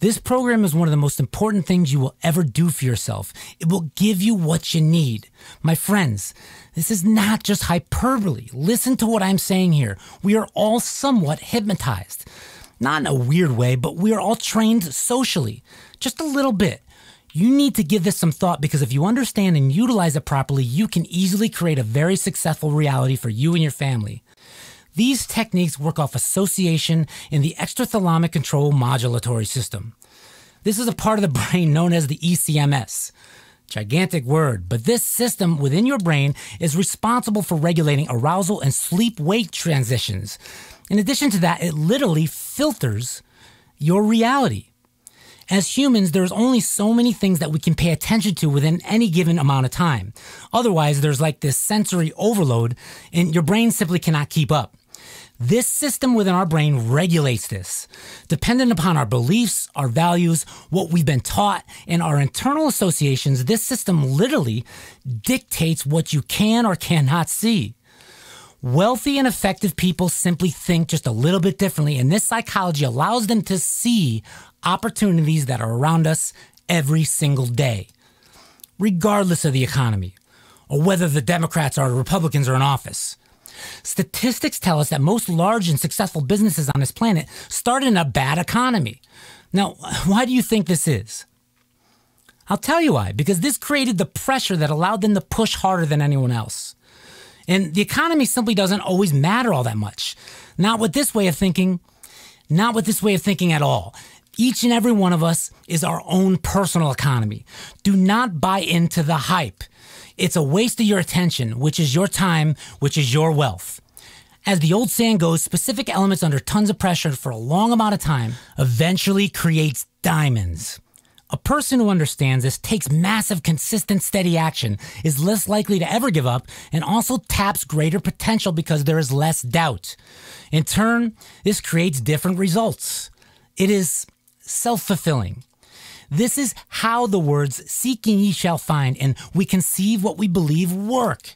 This program is one of the most important things you will ever do for yourself. It will give you what you need. My friends, this is not just hyperbole. Listen to what I'm saying here. We are all somewhat hypnotized. Not in a weird way, but we are all trained socially. Just a little bit. You need to give this some thought because if you understand and utilize it properly, you can easily create a very successful reality for you and your family. These techniques work off association in the extrathalamic control modulatory system. This is a part of the brain known as the ECMS. Gigantic word, but this system within your brain is responsible for regulating arousal and sleep wake transitions. In addition to that, it literally filters your reality. As humans, there's only so many things that we can pay attention to within any given amount of time. Otherwise, there's like this sensory overload, and your brain simply cannot keep up. This system within our brain regulates this. Dependent upon our beliefs, our values, what we've been taught, and our internal associations, this system literally dictates what you can or cannot see. Wealthy and effective people simply think just a little bit differently, and this psychology allows them to see opportunities that are around us every single day, regardless of the economy or whether the Democrats or Republicans are in office. Statistics tell us that most large and successful businesses on this planet started in a bad economy. Now, why do you think this is? I'll tell you why. Because this created the pressure that allowed them to push harder than anyone else. And the economy simply doesn't always matter all that much. Not with this way of thinking, not with this way of thinking at all. Each and every one of us is our own personal economy. Do not buy into the hype. It's a waste of your attention, which is your time, which is your wealth. As the old saying goes, specific elements under tons of pressure for a long amount of time eventually creates diamonds. A person who understands this takes massive, consistent, steady action, is less likely to ever give up, and also taps greater potential because there is less doubt. In turn, this creates different results. It is self fulfilling. This is how the words seeking ye shall find and we conceive what we believe work.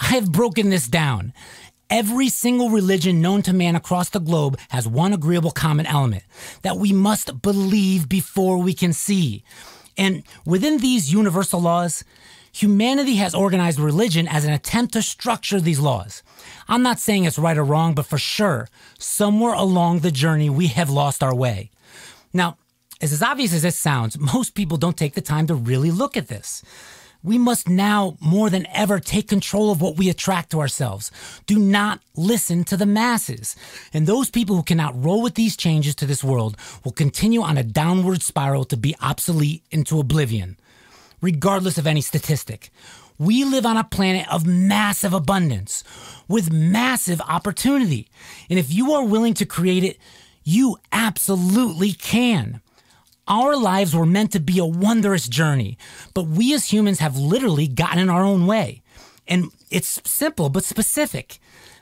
I have broken this down. Every single religion known to man across the globe has one agreeable common element that we must believe before we can see. And within these universal laws, humanity has organized religion as an attempt to structure these laws. I'm not saying it's right or wrong, but for sure, somewhere along the journey, we have lost our way. Now, as, obvious as this sounds, most people don't take the time to really look at this. We must now, more than ever, take control of what we attract to ourselves. Do not listen to the masses. And those people who cannot roll with these changes to this world will continue on a downward spiral to be obsolete into oblivion, regardless of any statistic. We live on a planet of massive abundance with massive opportunity. And if you are willing to create it, you absolutely can. Our lives were meant to be a wondrous journey, but we as humans have literally gotten in our own way. And it's simple but specific.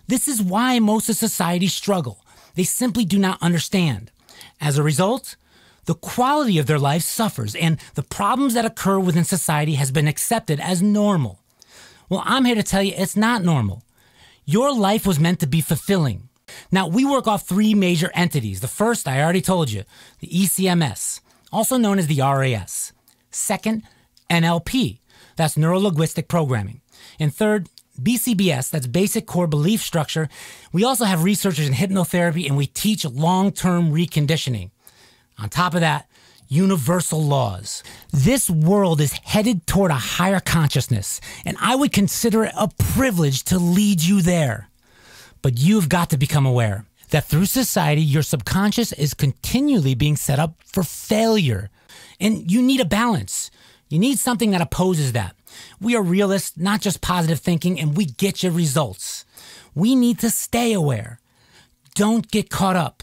This is why most of society struggle. They simply do not understand. As a result, the quality of their life suffers and the problems that occur within society has been accepted as normal. Well, I'm here to tell you it's not normal. Your life was meant to be fulfilling. Now, we work off three major entities. The first, I already told you, the ECMS also known as the RAS. Second, NLP, that's neuro linguistic programming. And third, BCBS, that's basic core belief structure. We also have researchers in hypnotherapy and we teach long term reconditioning. On top of that, universal laws. This world is headed toward a higher consciousness, and I would consider it a privilege to lead you there. But you've got to become aware that through society, your subconscious is continually being set up for failure. And you need a balance. You need something that opposes that. We are realists, not just positive thinking, and we get your results. We need to stay aware. Don't get caught up.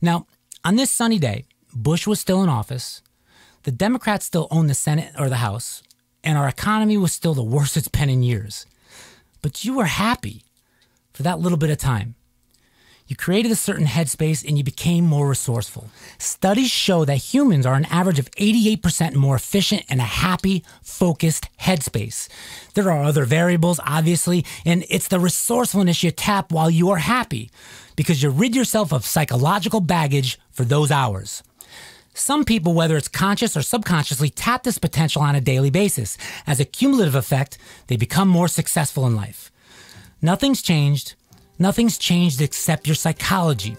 Now, on this sunny day, Bush was still in office, the Democrats still owned the Senate or the House, and our economy was still the worst it's been in years. But you were happy for that little bit of time. You created a certain headspace and you became more resourceful. Studies show that humans are an average of 88% more efficient in a happy, focused headspace. There are other variables, obviously, and it's the resourcefulness you tap while you are happy because you rid yourself of psychological baggage for those hours. Some people, whether it's conscious or subconsciously, tap this potential on a daily basis. As a cumulative effect, they become more successful in life. Nothing's changed. Nothing's changed except your psychology,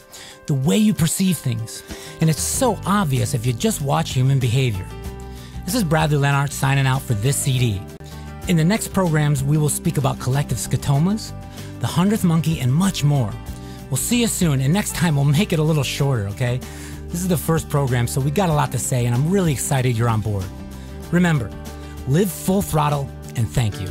the way you perceive things. And it's so obvious if you just watch human behavior. This is Bradley Lenart signing out for this CD. In the next programs, we will speak about collective scotomas, the hundredth monkey, and much more. We'll see you soon, and next time we'll make it a little shorter, okay? This is the first program, so we got a lot to say, and I'm really excited you're on board. Remember, live full throttle, and thank you.